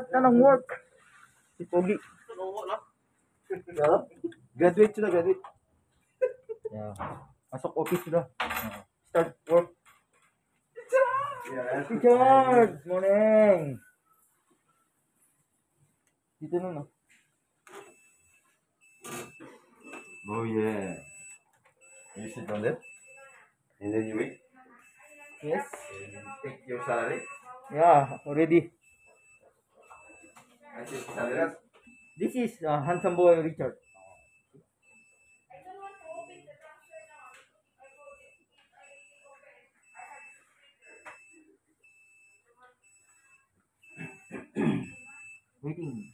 Start na ng work. Si Pogi. Graduate sila, graduate. Yeah. Masok office sila. Yeah. Start work. Yeah. Si George! Morning! Dito na no. Oh yeah. You sit down there. And then you wait. Yes? And take your salary. Yeah, already. This is uh, handsome boy Richard. Waiting.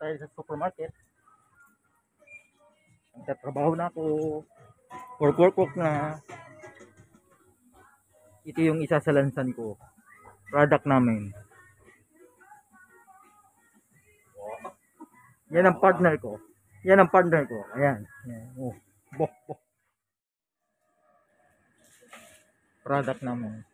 Tayo sa supermarket. Nagtatrabaho na ako. Work, work, work na. Ito yung isa sa lansan ko. Product namin. Yan ang partner ko. Yan ang partner ko. Ayan. Ayan. Oh. Bo, bo. Product namin.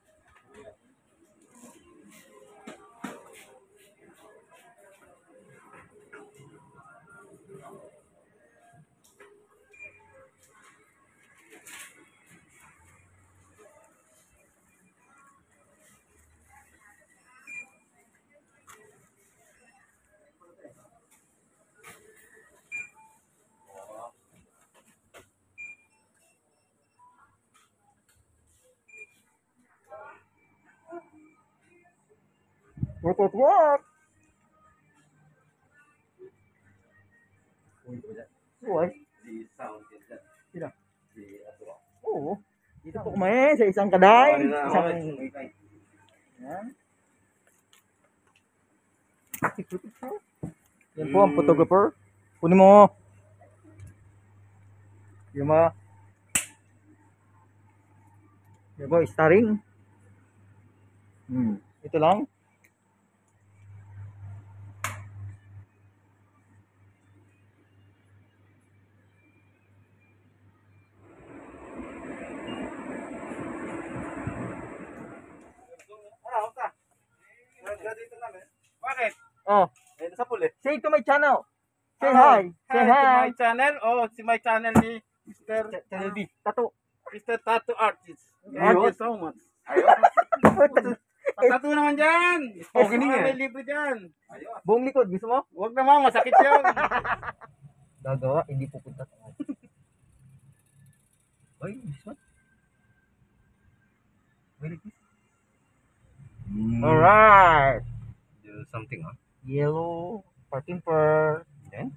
Work, work, work! Uy, Si sound is that. Sino? Si Aswa. oo. Dito po kumain sa isang kaday. Isang... Yan. Yan po ang photographer. Kunin mo. Yan mo. Yan po, starring. Hmm. Ito lang. Ano ka? Dito namin. Bakit? Oh, Eh, nasa puli. say to my channel. Say hi. Say to hi. my channel. Oh, si my channel ni Mr. Ch- Channel B. Tato. Mr. Tattoo Artist. Thank Ayun. you so much. Tattoo naman dyan. Okay Mga niya. May libre dyan. Buong likod. Gusto mo? Huwag naman, masakit yun. Gagawa. Hindi pupunta sa akin. Ay, this one. Where is this? Alright. Do something, huh? Yellow. Parking per. Then?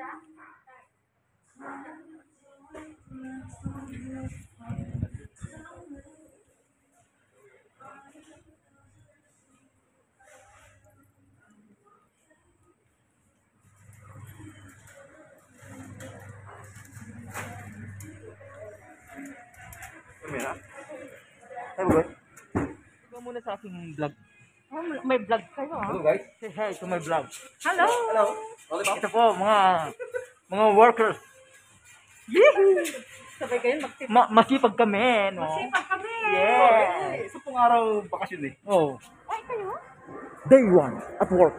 Kamera? Ay, bugay. Ikaw muna sa aking vlog. Oh, may vlog kayo ah. Hello, guys. Say hi to my vlog. Hello! Hello. Ito po, mga mga workers. Sabay kayo magtip. Ma masipag kami, no? Masipag kami! Yeah. Isa pong araw bakasyon eh. Oh, Ay, kayo? day one at work.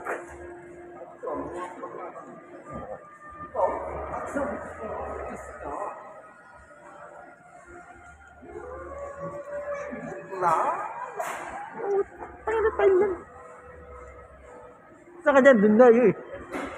Tayo na tayo yan. Saan ka dyan? Doon na yun eh.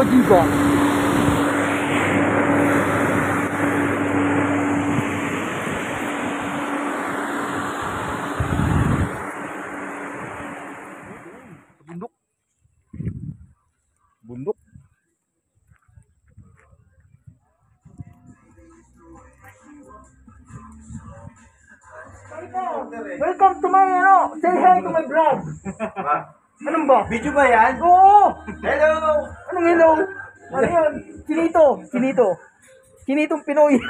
Ba? Bundok. Bundok. Welcome to my, ano, say hi to my vlog. Anong ba? Video ba yan? Oo! Hello! Anong hello? Ano yan? Sinito! Sinito! Sinitong Pinoy!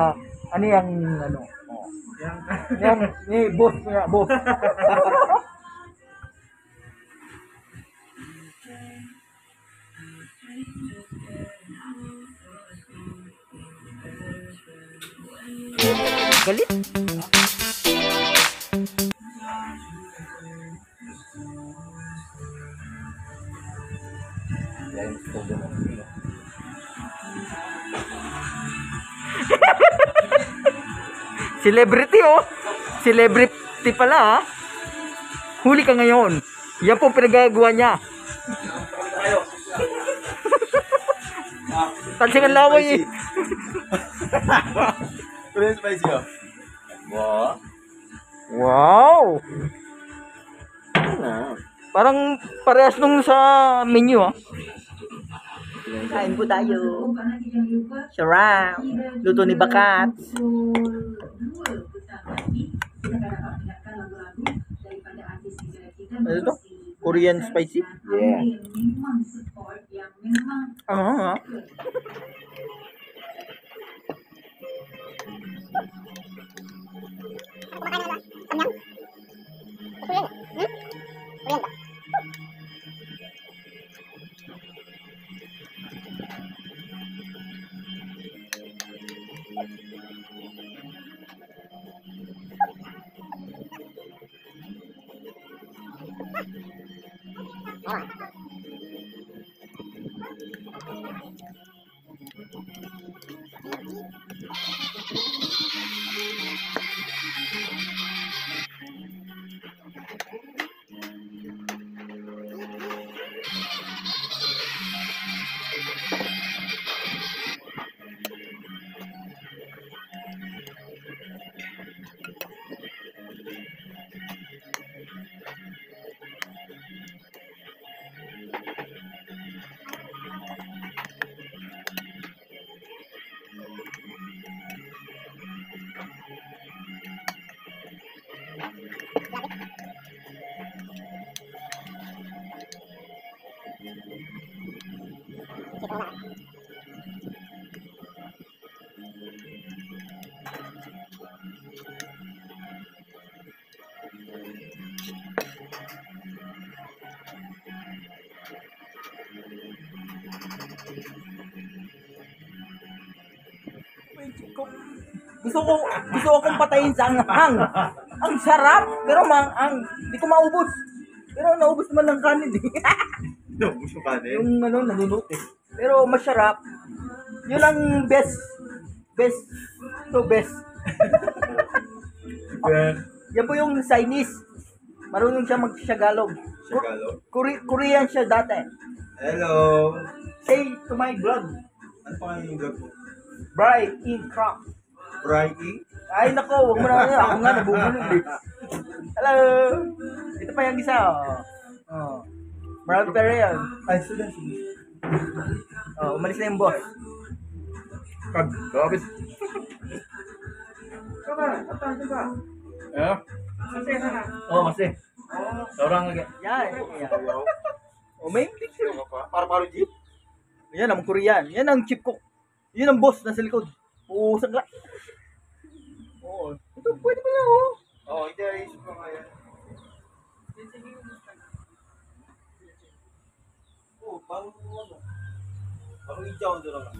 ah, ano yung ano? Oh. Yan, yan, eh, boss, yeah, boss. Galit. Celebrity oh. Celebrity pala ha. Huli ka ngayon. Yan po pinagagawa niya. Tansing ang laway eh. Korean spicy oh. Wow. Wow! Parang parehas nung sa menu ah. Kain po tayo. Sarap. Luto ni Bakat. Ano to? Korean spicy? Yeah. Ano ha? Kumakain Gusto ko, gusto ko kong patayin sa anghang. Ang sarap, pero maanghang. Hindi ko maubos. Pero naubos naman ng kanin eh. No, gusto ka din. yung ano, nanunot eh. Pero masarap. Yun ang best. Best. To best. Yan po yung Chinese. Marunong siya mag-Tagalog. Ko- Tagalog? Kore- Korean siya dati. Hello. Say to my vlog, Ano pa yung vlog mo? Bright in Crop. Brighty? Ay nako, wag mo na ako nga nabubulog eh. Hello. Ito pa yung isa oh. Oh. Marami pa rin yan. Ay, student. Oh, umalis na yung boss. Kag, kapit. Kaka, atan ka. Eh? Oh, masih. Seorang lagi. Ya, ya. Oh, may picture. Para-para jeep? Yan ang Korean. Yan ang chip cook. Yan ang boss nasa likod. Oo, sagla. Oo. Ito, pwede pa lang, oh. Oo, hindi ay isip ko. Oh, parang ano, parang ijaw na lang.